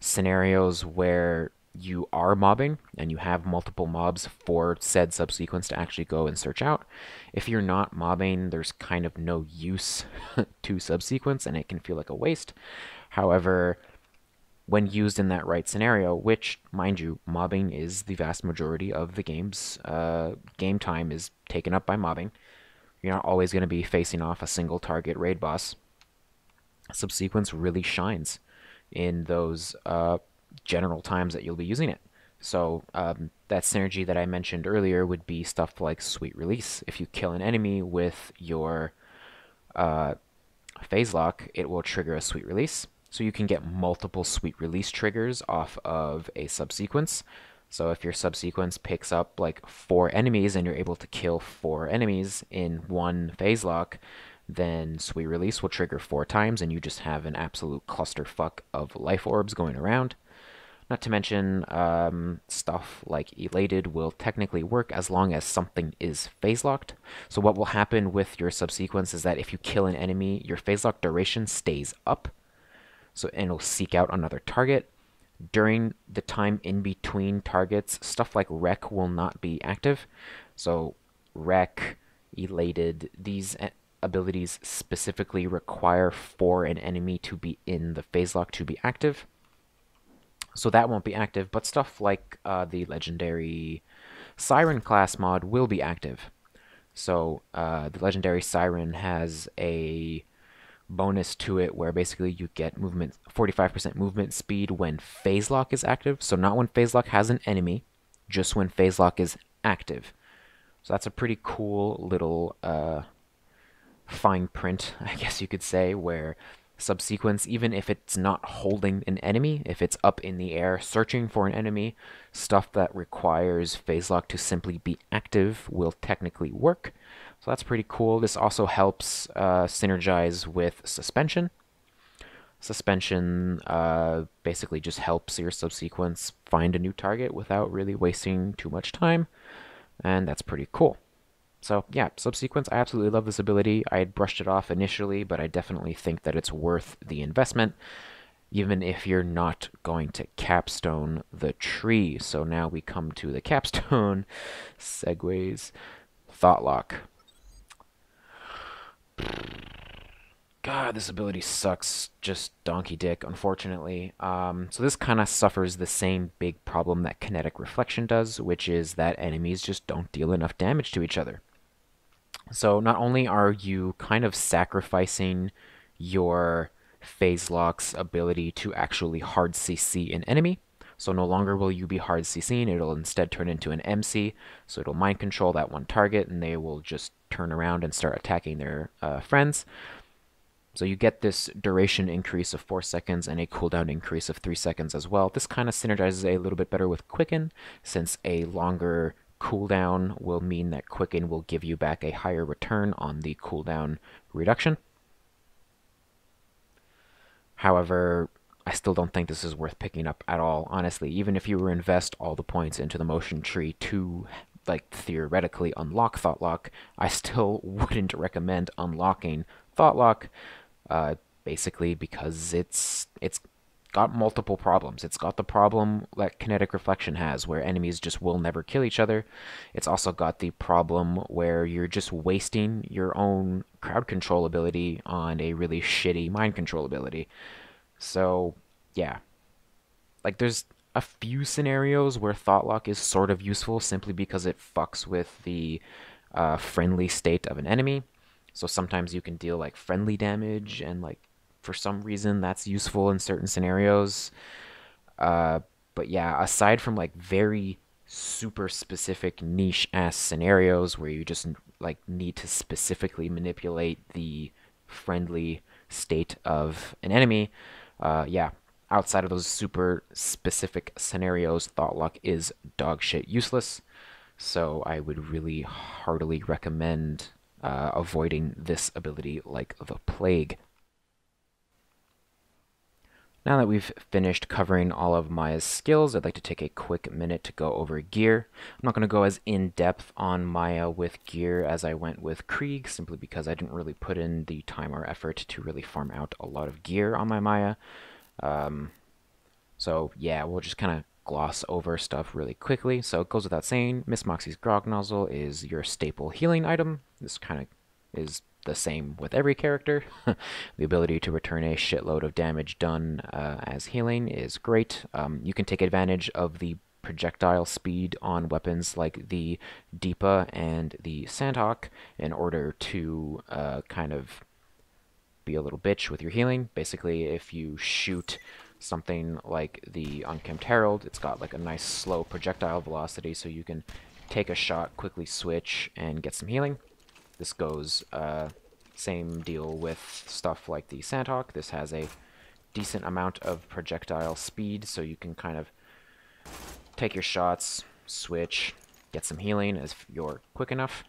scenarios where you are mobbing and you have multiple mobs for said subsequence to actually go and search out. If you're not mobbing, there's kind of no use to subsequence and it can feel like a waste. However, when used in that right scenario, which, mind you, mobbing is the vast majority of the game's uh, game time is taken up by mobbing. You're not always going to be facing off a single target raid boss. Subsequence really shines in those uh, general times that you'll be using it. So um, that synergy that I mentioned earlier would be stuff like Sweet Release. If you kill an enemy with your uh, phase lock, it will trigger a Sweet Release so you can get multiple sweet release triggers off of a subsequence. So if your subsequence picks up like four enemies and you're able to kill four enemies in one phase lock, then sweet release will trigger four times and you just have an absolute clusterfuck of life orbs going around. Not to mention, um, stuff like Elated will technically work as long as something is phase locked. So what will happen with your subsequence is that if you kill an enemy, your phase lock duration stays up so and it'll seek out another target. During the time in between targets, stuff like Wreck will not be active. So Wreck, Elated, these abilities specifically require for an enemy to be in the phase lock to be active. So that won't be active, but stuff like uh, the legendary Siren class mod will be active. So uh, the legendary Siren has a bonus to it where basically you get movement 45% movement speed when phase lock is active. So not when phase lock has an enemy, just when phase lock is active. So that's a pretty cool little uh, fine print, I guess you could say, where subsequence, even if it's not holding an enemy, if it's up in the air searching for an enemy, stuff that requires phase lock to simply be active will technically work. So that's pretty cool. This also helps uh, synergize with suspension. Suspension uh, basically just helps your subsequence find a new target without really wasting too much time, and that's pretty cool. So yeah, Subsequence, I absolutely love this ability. I had brushed it off initially, but I definitely think that it's worth the investment, even if you're not going to capstone the tree. So now we come to the capstone, segues, Thoughtlock. God, this ability sucks just donkey dick, unfortunately. Um, so this kind of suffers the same big problem that Kinetic Reflection does, which is that enemies just don't deal enough damage to each other. So not only are you kind of sacrificing your phase lock's ability to actually hard CC an enemy, so no longer will you be hard CCing, it'll instead turn into an MC, so it'll mind control that one target and they will just turn around and start attacking their uh, friends. So you get this duration increase of 4 seconds and a cooldown increase of 3 seconds as well. This kind of synergizes a little bit better with Quicken, since a longer cooldown will mean that Quicken will give you back a higher return on the cooldown reduction. However, I still don't think this is worth picking up at all, honestly. Even if you were invest all the points into the motion tree to, like, theoretically unlock Thoughtlock, I still wouldn't recommend unlocking Thoughtlock, uh, basically because it's it's got multiple problems. It's got the problem that kinetic reflection has, where enemies just will never kill each other. It's also got the problem where you're just wasting your own crowd control ability on a really shitty mind control ability. So, yeah. Like, there's a few scenarios where Thought Lock is sort of useful simply because it fucks with the uh, friendly state of an enemy. So sometimes you can deal like friendly damage and like for some reason that's useful in certain scenarios. Uh, but yeah, aside from like very super specific niche ass scenarios where you just like need to specifically manipulate the friendly state of an enemy, uh, yeah, outside of those super specific scenarios, Thoughtlock is dogshit useless. So I would really heartily recommend uh, avoiding this ability like the plague. Now that we've finished covering all of Maya's skills, I'd like to take a quick minute to go over gear. I'm not going to go as in-depth on Maya with gear as I went with Krieg, simply because I didn't really put in the time or effort to really farm out a lot of gear on my Maya. Um, so yeah, we'll just kind of gloss over stuff really quickly. So it goes without saying, Miss Moxxi's Grog Nozzle is your staple healing item. This kind of is the same with every character. the ability to return a shitload of damage done uh, as healing is great. Um, you can take advantage of the projectile speed on weapons like the Deepa and the Sandhawk in order to uh, kind of be a little bitch with your healing. Basically, if you shoot something like the Unkempt Harold, it's got like a nice slow projectile velocity so you can take a shot, quickly switch, and get some healing. This goes uh, same deal with stuff like the Sandhawk. This has a decent amount of projectile speed, so you can kind of take your shots, switch, get some healing as you're quick enough.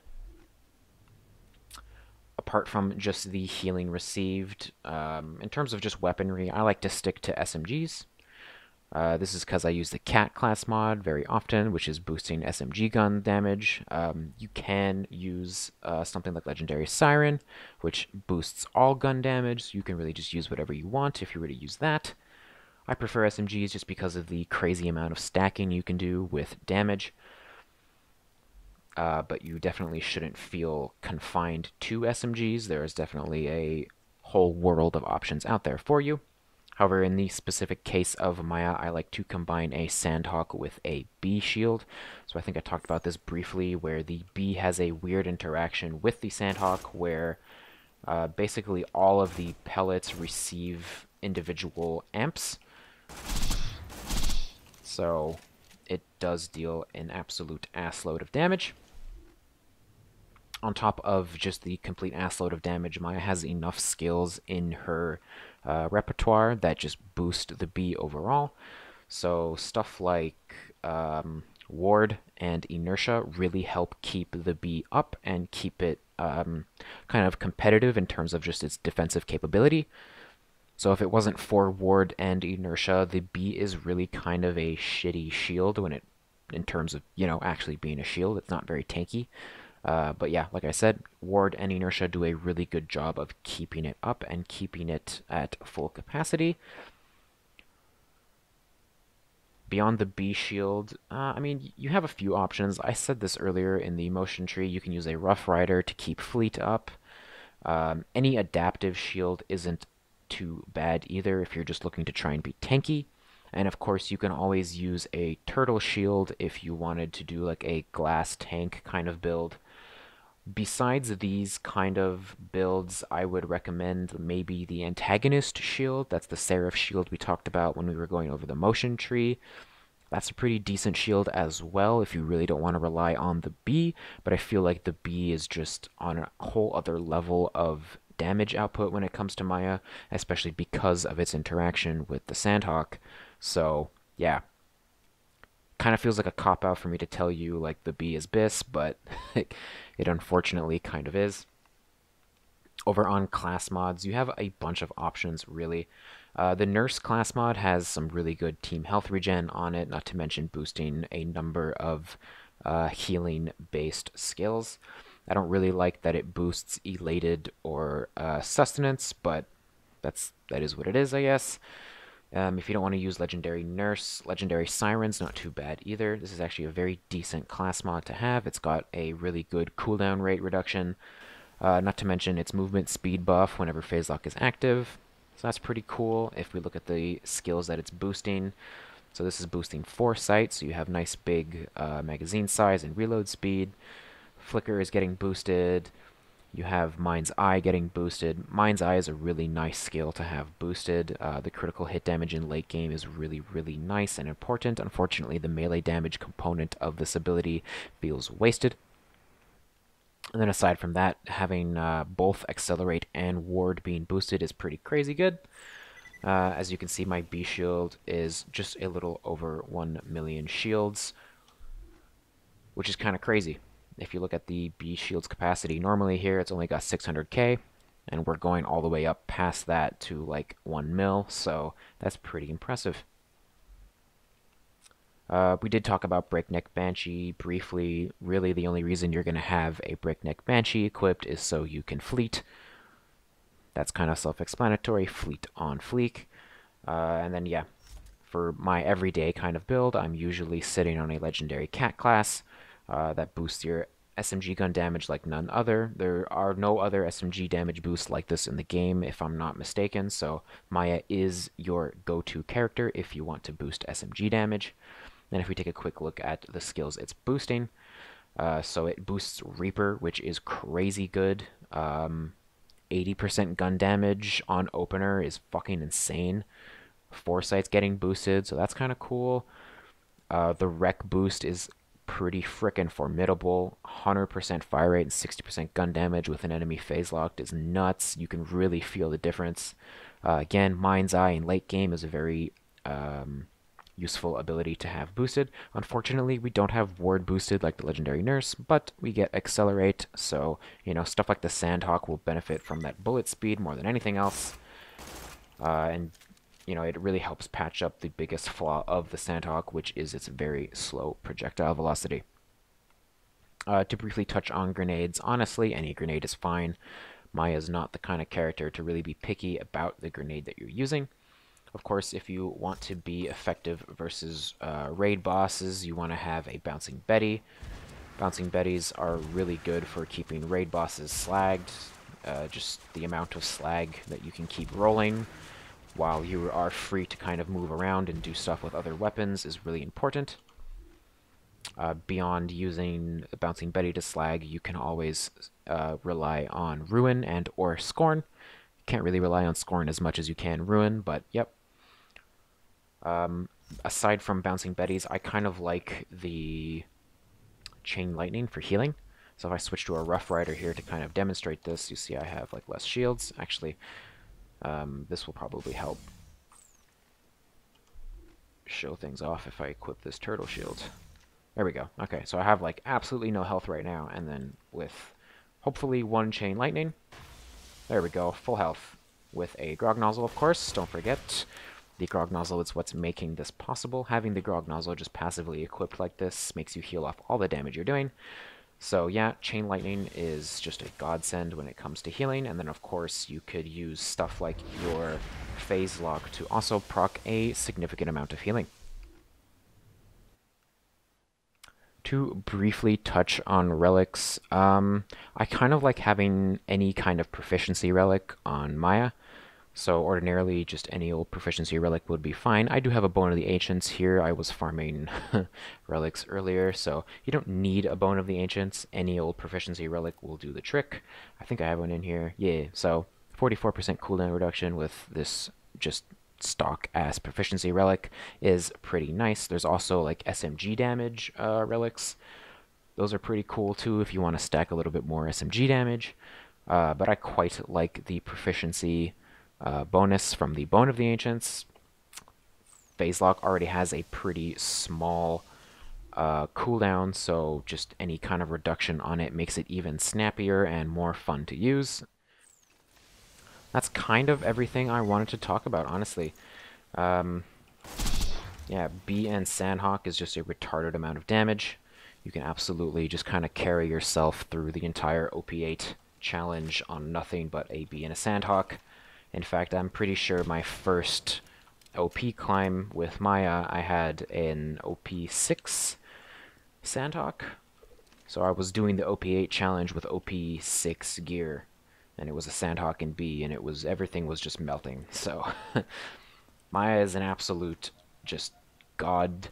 Apart from just the healing received, um, in terms of just weaponry, I like to stick to SMGs. Uh, this is because I use the Cat class mod very often, which is boosting SMG gun damage. Um, you can use uh, something like Legendary Siren, which boosts all gun damage. You can really just use whatever you want if you were to use that. I prefer SMGs just because of the crazy amount of stacking you can do with damage. Uh, but you definitely shouldn't feel confined to SMGs. There is definitely a whole world of options out there for you. However, in the specific case of Maya, I like to combine a Sandhawk with a Bee shield. So I think I talked about this briefly, where the Bee has a weird interaction with the Sandhawk, where Uh, basically, all of the pellets receive individual amps. So, it does deal an absolute assload of damage. On top of just the complete assload of damage, Maya has enough skills in her uh, repertoire that just boost the bee overall. So stuff like um, ward and inertia really help keep the bee up and keep it um, kind of competitive in terms of just its defensive capability. So if it wasn't for ward and inertia, the bee is really kind of a shitty shield when it, in terms of you know actually being a shield. It's not very tanky. Uh, but yeah, like I said, ward and inertia do a really good job of keeping it up and keeping it at full capacity. Beyond the Bee shield, uh, I mean, you have a few options. I said this earlier in the motion tree. You can use a Rough Rider to keep fleet up. Um, any adaptive shield isn't too bad either if you're just looking to try and be tanky. And of course, you can always use a turtle shield if you wanted to do like a glass tank kind of build. Besides these kind of builds, I would recommend maybe the antagonist shield. That's the Seraph shield we talked about when we were going over the motion tree. That's a pretty decent shield as well if you really don't want to rely on the Bee, but I feel like the Bee is just on a whole other level of damage output when it comes to Maya, especially because of its interaction with the Sandhawk. So, yeah, kind of feels like a cop out for me to tell you like the Bee is bis, but it unfortunately kind of is. Over on class mods, you have a bunch of options really. Uh, the nurse class mod has some really good team health regen on it, not to mention boosting a number of uh, healing based skills. I don't really like that it boosts elated or uh, sustenance, but that's that is what it is, I guess. Um, if you don't want to use Legendary Nurse, Legendary Siren's not too bad either. This is actually a very decent class mod to have. It's got a really good cooldown rate reduction, uh, not to mention its movement speed buff whenever Phase Lock is active. So that's pretty cool if we look at the skills that it's boosting. So this is boosting Foresight, so you have nice big uh, magazine size and reload speed. Flicker is getting boosted. You have Mind's Eye getting boosted. Mind's Eye is a really nice skill to have boosted. Uh, the critical hit damage in late game is really, really nice and important. Unfortunately, the melee damage component of this ability feels wasted. And then aside from that, having uh, both Accelerate and Ward being boosted is pretty crazy good. Uh, as you can see, my Bee shield is just a little over 1 million shields, which is kind of crazy if you look at the Bee shield's capacity, normally here it's only got 600k, and we're going all the way up past that to like 1 mil, so that's pretty impressive. Uh, we did talk about Breakneck Banshee briefly. Really, the only reason you're going to have a Breakneck Banshee equipped is so you can fleet. That's kind of self-explanatory, fleet on fleek. Uh, and then, yeah, for my everyday kind of build, I'm usually sitting on a legendary cat class uh, that boosts your SMG gun damage like none other. There are no other SMG damage boosts like this in the game, if I'm not mistaken, so Maya is your go-to character if you want to boost SMG damage. And if we take a quick look at the skills it's boosting, uh, so it boosts Reaper, which is crazy good. 80% um, gun damage on opener is fucking insane. Foresight's getting boosted, so that's kind of cool. Uh, the Wreck boost is pretty freaking formidable. 100% fire rate and 60% gun damage with an enemy phase locked is nuts. You can really feel the difference. Uh, again, Mind's Eye in late game is a very um, useful ability to have boosted. Unfortunately, we don't have Ward boosted like the Legendary Nurse, but we get Accelerate, so, you know, stuff like the Sandhawk will benefit from that bullet speed more than anything else. Uh, and you know, it really helps patch up the biggest flaw of the Sandhawk, which is its very slow projectile velocity. Uh, to briefly touch on grenades, honestly, any grenade is fine. Maya's not the kind of character to really be picky about the grenade that you're using. Of course, if you want to be effective versus uh, raid bosses, you want to have a Bouncing Betty. Bouncing Betties are really good for keeping raid bosses slagged. Uh, just the amount of slag that you can keep rolling while you are free to kind of move around and do stuff with other weapons is really important. uh, beyond using Bouncing Betty to slag, you can always uh, rely on Ruin and or Scorn. You Can't really rely on Scorn as much as you can Ruin, but yep. Um, aside from Bouncing Betties, I kind of like the Chain Lightning for healing. So if I switch to a Rough Rider here to kind of demonstrate this, you see I have like less shields. Actually, um, this will probably help show things off if I equip this Turtle Shield. There we go. Okay, so I have like absolutely no health right now, and then with hopefully one Chain Lightning, there we go, full health. With a Grog Nozzle, of course, don't forget. The Grog Nozzle is what's making this possible. Having the Grog Nozzle just passively equipped like this makes you heal off all the damage you're doing. So yeah, Chain Lightning is just a godsend when it comes to healing, and then of course you could use stuff like your Phase Lock to also proc a significant amount of healing. To briefly touch on relics, um, I kind of like having any kind of proficiency relic on Maya. So ordinarily, just any old proficiency relic would be fine. I do have a Bone of the Ancients here. I was farming relics earlier, so you don't need a Bone of the Ancients. Any old proficiency relic will do the trick. I think I have one in here. Yeah, so 44% cooldown reduction with this just stock ass proficiency relic is pretty nice. There's also like SMG damage uh, relics. Those are pretty cool too if you want to stack a little bit more SMG damage. Uh, but I quite like the proficiency uh, bonus from the Bone of the Ancients. Phase Lock already has a pretty small uh, cooldown, so just any kind of reduction on it makes it even snappier and more fun to use. That's kind of everything I wanted to talk about, honestly. Um, yeah, Bee and Sandhawk is just a retarded amount of damage. You can absolutely just kind of carry yourself through the entire OP8 challenge on nothing but a Bee and a Sandhawk. In fact, I'm pretty sure my first OP climb with Maya, I had an OP6 Sandhawk. So I was doing the OP8 challenge with OP6 gear, and it was a Sandhawk in Bee, and it was everything was just melting. So Maya is an absolute just god.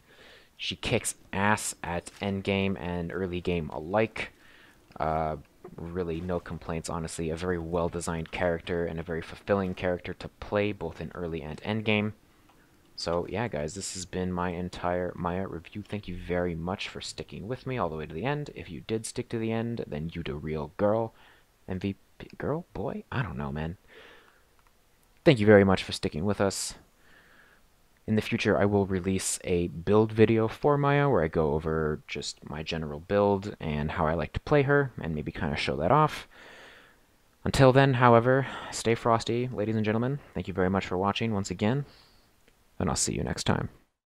She kicks ass at endgame and early game alike. Uh, really no complaints, honestly. A very well-designed character and a very fulfilling character to play, both in early and end game. So yeah, guys, this has been my entire Maya review. Thank you very much for sticking with me all the way to the end. If you did stick to the end, then you the real girl. MVP girl? Boy? I don't know, man. Thank you very much for sticking with us. In the future, I will release a build video for Maya where I go over just my general build and how I like to play her, and maybe kind of show that off. Until then, however, stay frosty, ladies and gentlemen. Thank you very much for watching once again, and I'll see you next time.